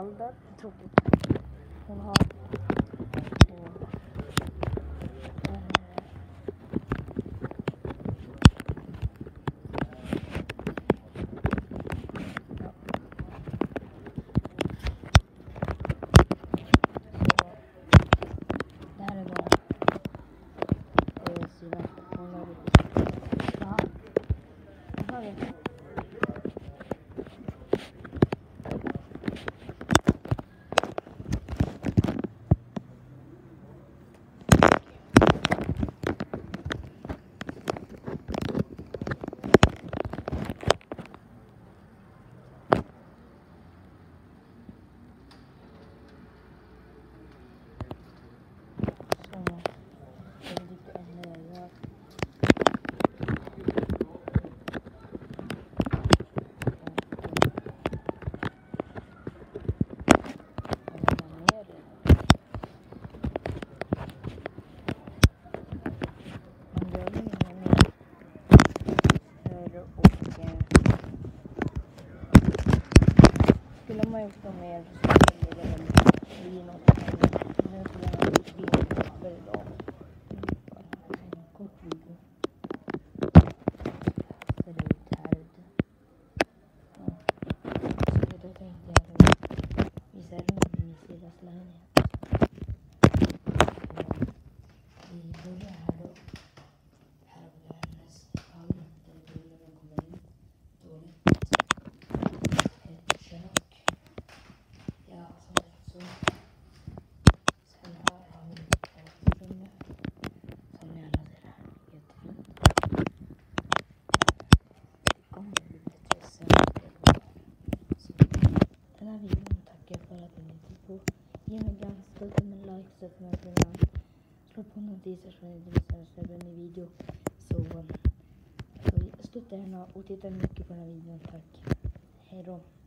Eldar tråkigt. Hon har... Och, eh, ja. думаю, що ми зробили війну. Ми зробили війну. Bello. Concludo. Salutardo. Vedete che mi serve la slime. Mig gärna stöd med en like så att man kan slå på notiser så att ni inte missar nästa ny video. Så, så stötta gärna och titta mycket på den här videon. Tack.